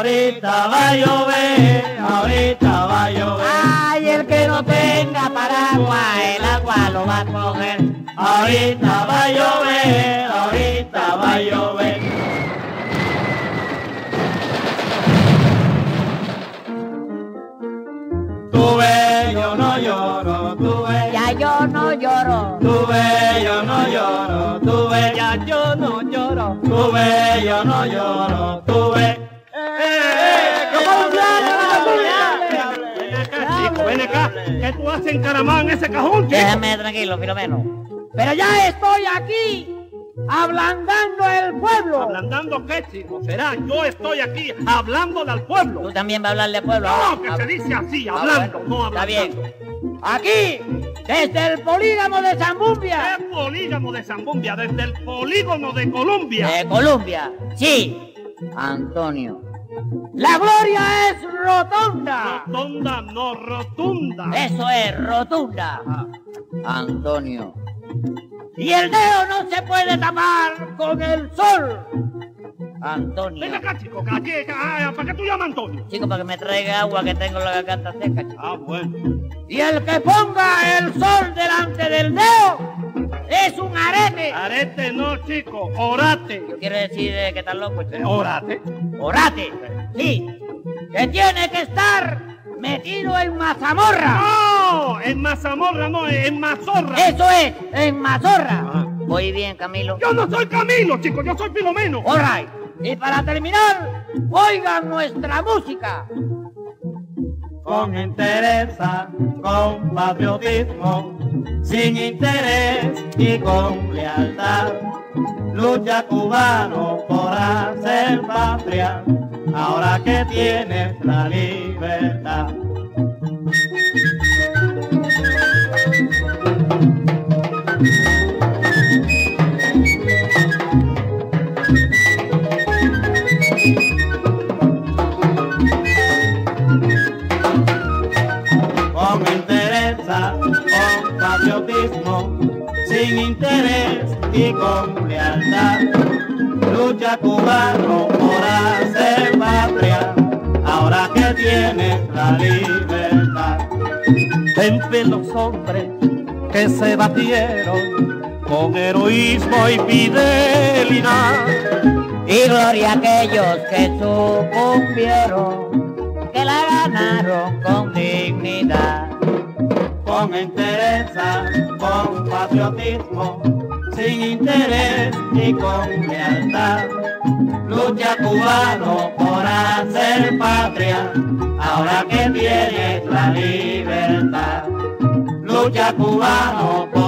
ahorita va a llover, ahorita va a llover. Ay, el que no tenga paraguas, el agua lo va a coger. Ahorita va a llover, ahorita va a llover. Tú ves, yo no lloro, tú ves. Ya yo no lloro. Tú ves, yo no lloro, tú ves. Ya yo no lloro. Tú ves, yo no lloro, tú ves. ¿Qué tú haces encaramado en ese cajón, chico? Déjame tranquilo, Filomeno. Pero ya estoy aquí, ablandando el pueblo. ¿Ablandando qué, chico? Será, yo estoy aquí hablándole al pueblo. Tú también vas a hablarle al pueblo. No, ahora. que Ah, se dice así, ah, hablando, bueno, no Está hablando. bien. Aquí, desde el polígamo de Zambumbia. Es polígamo de Zambumbia, desde el polígono de Colombia. De Colombia. Sí. Antonio. La gloria es rotonda. Rotonda, no rotunda. Eso es rotunda. Antonio. Y el dedo no se puede tapar con el sol. Antonio. Ven acá, chico, que aquí, que- ¿para qué tú llamas Antonio? Chico, para que me traiga agua que tengo la garganta seca, chico. Ah, bueno. Y el que ponga el sol delante del dedo es un arete. Arete no, chico, orate. Yo quiero decir eh, que estás loco, Eh, chico. Orate. Orate. Sí. Que tiene que estar metido en mazamorra. No, en mazamorra no, en mazorra. Eso es, en mazorra. Ah. Voy bien, Camilo. Yo no soy Camilo, chico, yo soy Filomeno. All right. Y para terminar, oigan nuestra música. Con interés, con patriotismo, sin interés y con lealtad. Lucha cubano por hacer patria, ahora que tienes la libertad. Sin interés y con lealtad. Lucha cubano por hacer patria, ahora que tienes la libertad. Entre los hombres que se batieron con heroísmo y fidelidad. Y gloria a aquellos que sucumbieron, que la ganaron con dignidad. con con sin interés y con lealtad. Lucha cubano por hacer patria, ahora que tienes la libertad. Lucha cubano por